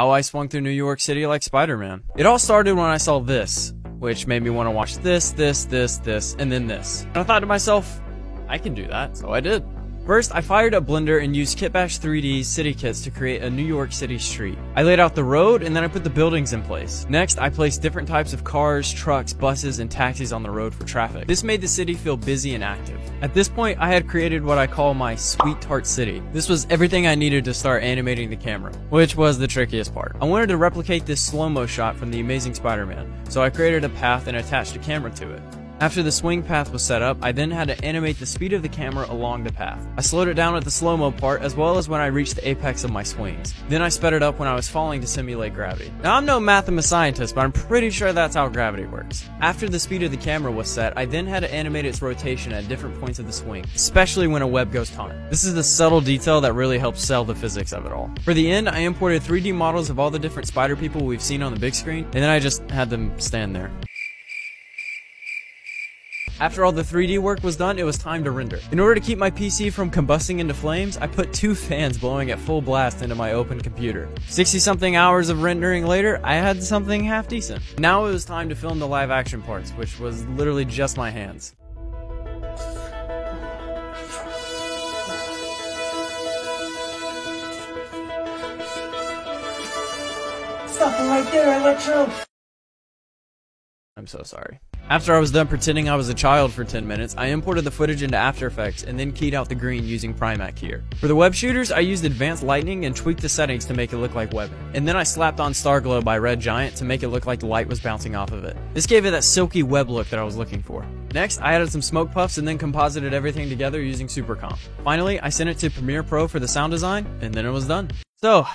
how I swung through New York City like Spider-Man. It all started when I saw this, which made me want to watch this, this, this, this, and then this. And I thought to myself, I can do that, so I did. First, I fired up Blender and used Kitbash 3D's city kits to create a New York City street. I laid out the road and then I put the buildings in place. Next, I placed different types of cars, trucks, buses, and taxis on the road for traffic. This made the city feel busy and active. At this point, I had created what I call my Sweet Tart City. This was everything I needed to start animating the camera, which was the trickiest part. I wanted to replicate this slow-mo shot from The Amazing Spider-Man, so I created a path and attached a camera to it. After the swing path was set up, I then had to animate the speed of the camera along the path. I slowed it down at the slow-mo part as well as when I reached the apex of my swings. Then I sped it up when I was falling to simulate gravity. Now I'm no mathematics scientist, but I'm pretty sure that's how gravity works. After the speed of the camera was set, I then had to animate its rotation at different points of the swing, especially when a web goes taunt. This is the subtle detail that really helps sell the physics of it all. For the end, I imported 3D models of all the different spider people we've seen on the big screen, and then I just had them stand there. After all the 3D work was done, it was time to render. In order to keep my PC from combusting into flames, I put two fans blowing at full blast into my open computer. 60 something hours of rendering later, I had something half decent. Now it was time to film the live action parts, which was literally just my hands. Stop right there, Electro! I'm so sorry. After I was done pretending I was a child for 10 minutes, I imported the footage into After Effects and then keyed out the green using Primatte Keyer. For the web shooters, I used advanced Lightning and tweaked the settings to make it look like webbing. And then I slapped on Starglow by Red Giant to make it look like the light was bouncing off of it. This gave it that silky web look that I was looking for. Next, I added some smoke puffs and then composited everything together using SuperComp. Finally, I sent it to Premiere Pro for the sound design, and then it was done. So,